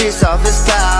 she's off his style